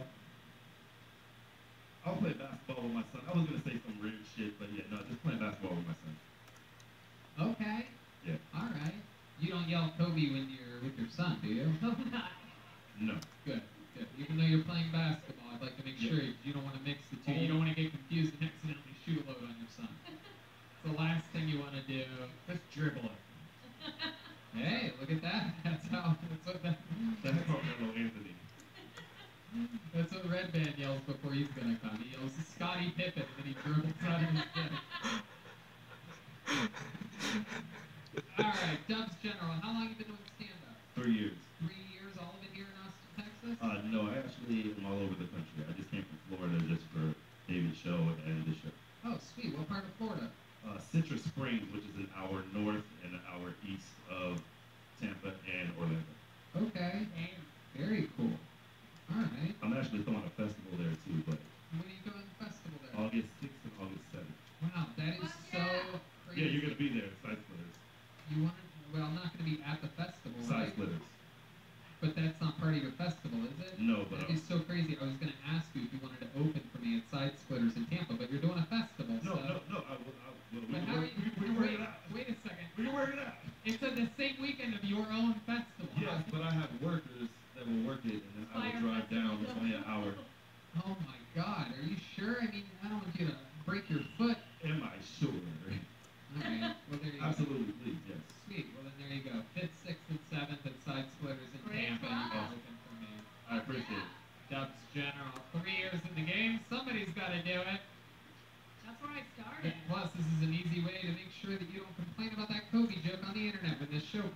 I'll play basketball with my son. I was gonna say some weird shit, but yeah, no, just playing basketball with my son. Okay. Yeah. All right. You don't yell Kobe when you're with your son, do you? [laughs] Not. No.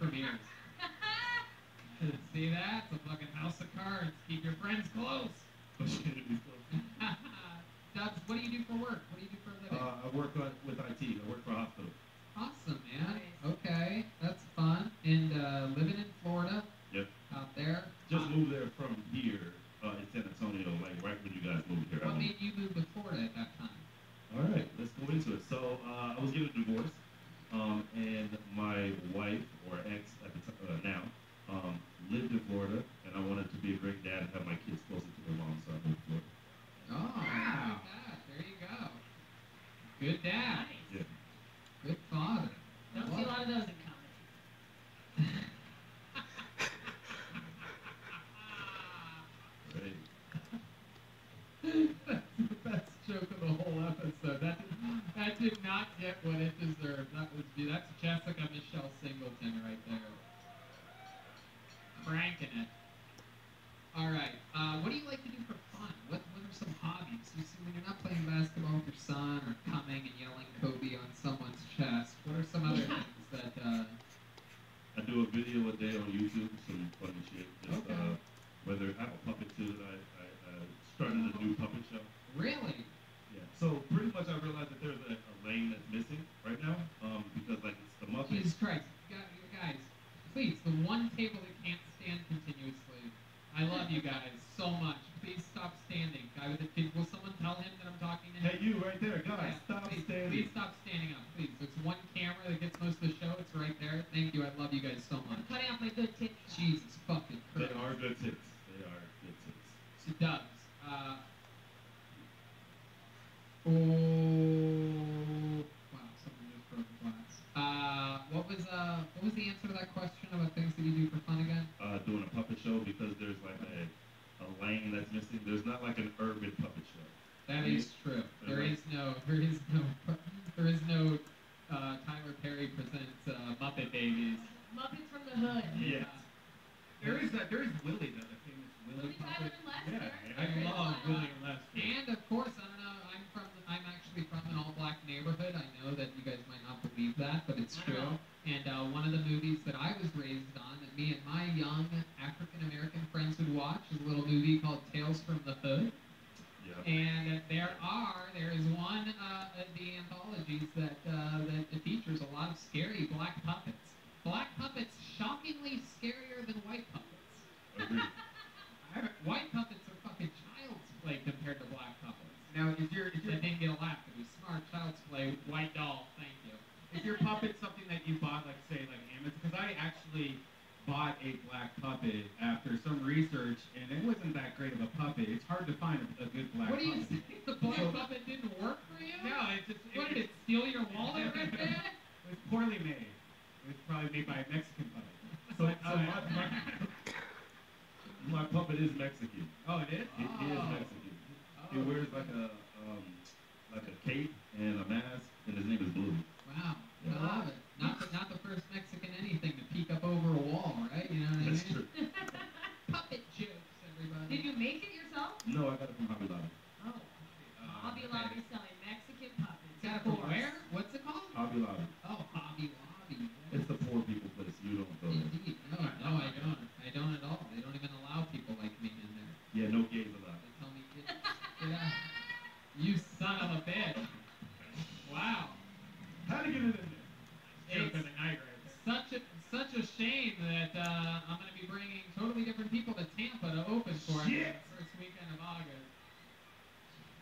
[laughs] See that? It's a fucking house of cards. Keep your friends close. [laughs] Dubs, what do you do for work? What do you do for a living? Uh, I work on, with IT. I work for a hospital. Awesome, man. Okay, that's fun. And uh, living in Florida, Yep. out there. Just moved there from here uh, in San Antonio, like right when you guys moved here. What made you move to Florida at that time? All right, let's go into it. So uh, I was given a divorce, um, and my wife or ex at the t- uh, now um, lived in Florida, and I wanted to be a great dad and have my kids closer to their mom, so I moved to Florida. Oh, look at that. There you go. Good dad. Nice. Yeah. Good father. Don't love see a lot of those in comedy. [laughs] [laughs] That's the best joke of the whole episode. That did, that did not get what it deserved. That was that's Jessica Michelle Singleton right there. Cranking it. All right. Uh, what do you like to do for fun? What What are some hobbies? You see, when you're not playing basketball with your son or coming and yelling Kobe on someone's chest, what are some other things that? Uh, I do a video a day on YouTube, some funny shit. Just, Okay. uh, whether I have a puppet too I, I, I started a new puppet show. really? Yeah. So pretty much I realized that there's a, a lane that's missing right now, um, because like it's the Muppets. Jesus Christ, you guys, please, the one table that can't stand continuously. I love you guys so much. Please stop standing. Guy with the kid, will someone tell him that I'm talking to him? Hey, you right there, guys, Yeah, stop please, standing. Please stop standing up, please. It's one camera that gets most of the show. It's right there. Thank you. I love you guys so much. I'm cutting off my good tits. Jesus fucking Christ. They are good tits. They are good tits. So Dubs, uh, oh, wow, someone just broke glass. Uh, what was uh, what was the answer to that question about things that you do for fun again? Uh, doing a puppet show because there's like a, a lane that's missing. There's not like an urban puppet show. That is true. There is no, there is no, there is no uh, Tyler Perry presents uh, Muppet Babies. Muppets from the hood. Yeah. There is that. There is Willie, though, the famous Willie Willie Tyler puppet. and Lester. Yeah, I love Willie and Lester. And of course, I don't know. I'm from. I'm actually from an all-black neighborhood. I know that you guys might not believe that, but it's true. And uh, one of the movies that I was raised on, that me and my young African American friends would watch, is a little movie called Tales from the Hood. Yeah. And there are, there is one uh, of the anthologies that uh, that features a lot of scary black puppets. Black puppets shockingly scarier than white puppets. Agreed. [laughs] White puppets are fucking child's play compared to black puppets. Now, is your is your They didn't get a laugh. It was smart child's play. White doll. Thank you. is your puppet something that you bought, like say, like Amazon? Because I actually bought a black puppet after some research, and it wasn't that great of a puppet. It's hard to find a, a good black what do you puppet. think? The black puppet didn't work for you? No, it just What did it steal your wallet right [laughs] there? It was poorly made. It was probably made by a Mexican puppet. So, so my, my, my puppet is Mexican. Oh, it is. He, he is Oh. Mexican. He Oh, wears like a um, like a cape and a mask, and his name is Blue. Wow, Yeah. I love it. Not the, not the first Mexican anything to peek up over a wall, right? You know what That's I mean? true. [laughs] Puppet jokes, everybody. Did you make it yourself? No, I got it from Hobby Lobby. Oh. Uh, oh Hobby Lobby selling Mexican puppets. Got it of from where? What's it called? Hobby Lobby. Oh, Hobby Lobby. It's the poor people place. You don't go there. Indeed. No, no, I don't. I don't at all. They don't even allow people like me in there. Yeah, no gays allowed. They tell me, get, get out. You son of a bitch. Wow. How to get it in there? Joke It's the night right such a such a shame that uh, I'm going to be bringing totally different people to Tampa to open for me Shit. the first weekend of August.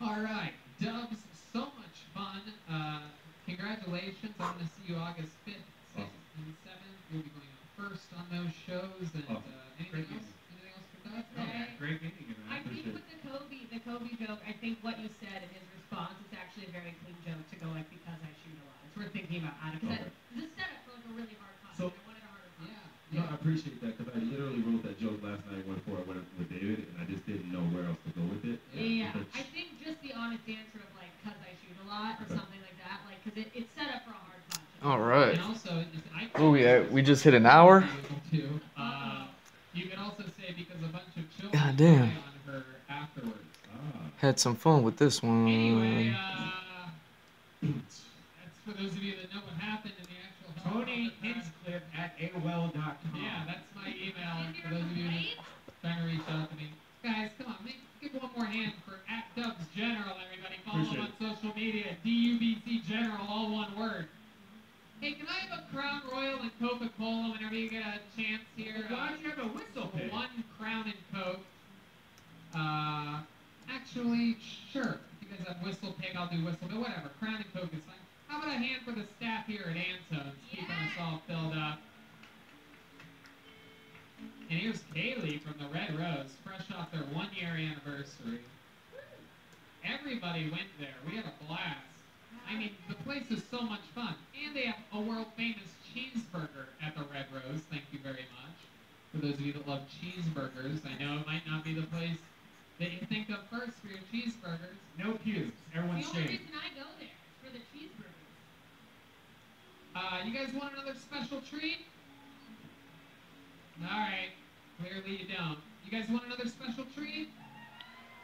All right, Dubs, so much fun. Uh, congratulations. I'm going to see you August 5th, 6th, and 7th We'll be going first on those shows. And Oh, uh, anything great else? Anything else for that? Oh, Okay. great meeting you, man. I think with the Kobe, the Kobe joke, I think what you said in his response is actually a very clean joke to go like because I shoot a lot. It's worth thinking about how to because Okay. this setup for like a really hard punch. So- I wanted a harder punch. Yeah. No, I appreciate that because I literally wrote that joke last night before I went up with David, and I just didn't know where else to go with it. Yeah, But- [laughs] I think just the honest answer of like, cause I shoot a lot or Okay. something like that, like, cause it, it's set up for a hard punch. All right. And also, it's- I Where we at? We just hit an hour. Too. Uh, you could also say because a bunch of children God damn. cried on her afterwards. Ah. Had some fun with this one. uh, that's for those of you that know what happened in the actual Tony helicopter crash. Hinchcliffe at AOL.com. Yeah, that's my email Is for there a those of you complaint? trying to reach out to me. Guys, come on, make, give one more hand for at Dubs General, everybody. Follow him on Appreciate social media, D-U-B-C General, all one word. Hey, can I have a Crown Royal and Coca-Cola whenever you get a chance here? Why Uh, don't you have a whistle pig? one Crown and Coke. Uh, actually, sure. If you guys have Whistle Pig, I'll do Whistle, but whatever. Crown and Coke is fine. How about a hand for the staff here at Antone's, keeping us all filled up? And here's Kaylee from the Red Rose, fresh off their one year anniversary. Everybody went there. We had a blast. I mean, the place is so much fun. And they have a world famous cheeseburger at the Red Rose. Thank you very much. For those of you that love cheeseburgers, I know it might not be the place that you think of first for your cheeseburgers. No pubes. Everyone's The only shaved. reason I go there is for the cheeseburgers. Uh, you guys want another special treat? Alright, clearly you don't. You guys want another special treat?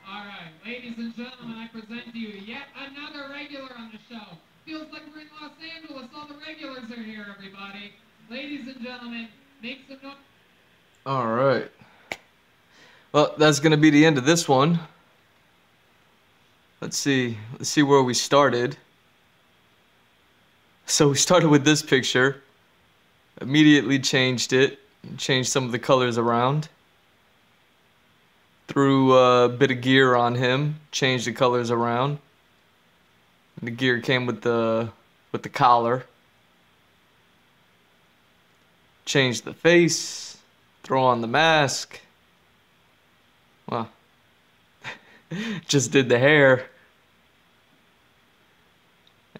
Alright, ladies and gentlemen, I present to you yet another regular on the show. Feels like we're in Los Angeles. All the regulars are here, everybody. Ladies and gentlemen, make some noise. All right. Well, that's gonna be the end of this one. Let's see. Let's see where we started. So we started with this picture. Immediately changed it. Changed some of the colors around. Threw a bit of gear on him. Changed the colors around. The gear came with the with the collar. Changed the face. Throw on the mask. Well, [laughs] just did the hair.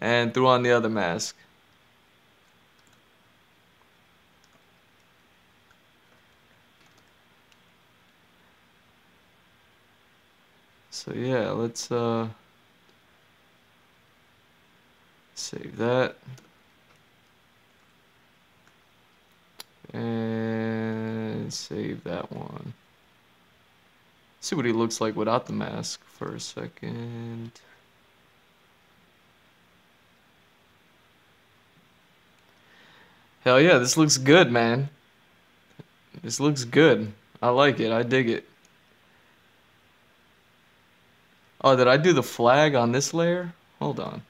And threw on the other mask. So yeah, let's uh save that. And save that one. See what he looks like without the mask for a second. Hell yeah, this looks good, man. This looks good. I like it. I dig it. Oh, did I do the flag on this layer? Hold on.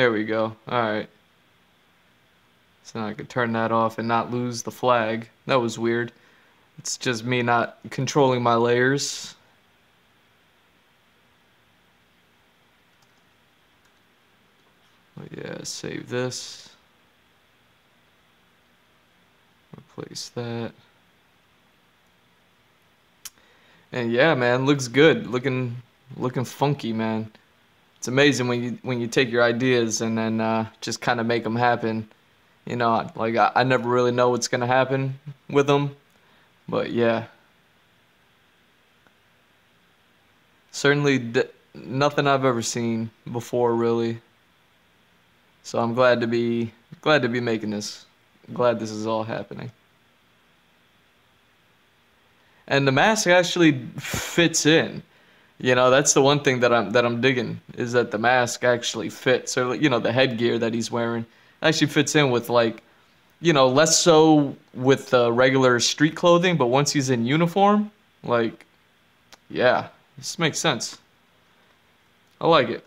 There we go. Alright. So now I could turn that off and not lose the flag. That was weird. It's just me not controlling my layers. Oh yeah, save this. Replace that. And yeah, man, looks good. Looking looking funky, man. It's amazing when you when you take your ideas and then uh, just kind of make them happen. You know, like I, I never really know what's gonna happen with them, but yeah. Certainly d- nothing I've ever seen before, really. So I'm glad to be glad to be making this. Glad this is all happening. And the mask actually fits in. You know, that's the one thing that I'm that I'm digging is that the mask actually fits. Or you know, the headgear that he's wearing actually fits in with like, you know, less so with uh, regular street clothing, but once he's in uniform, like, yeah, this makes sense. I like it.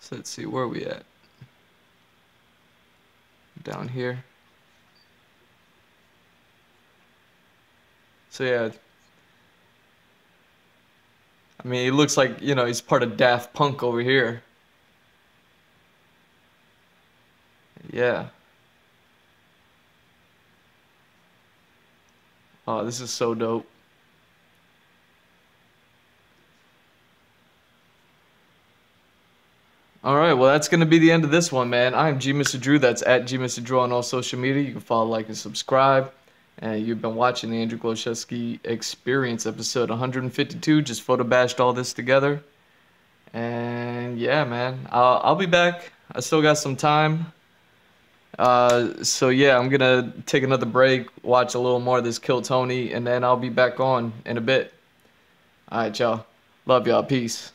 So let's see, where are we at? Down here. So yeah. I mean, he looks like, you know, he's part of Daft Punk over here. Yeah. Oh, this is so dope. All right, well, that's going to be the end of this one, man. I am G Mr. Drew. That's at G Mr. Drew on all social media. You can follow, like, and subscribe. And you've been watching the Andrew Glowczewski Experience episode 152. Just photo bashed all this together. And yeah, man, I'll, I'll be back. I still got some time. Uh, so yeah, I'm gonna take another break, watch a little more of this Kill Tony, and then I'll be back on in a bit. All right, y'all. Love y'all. Peace.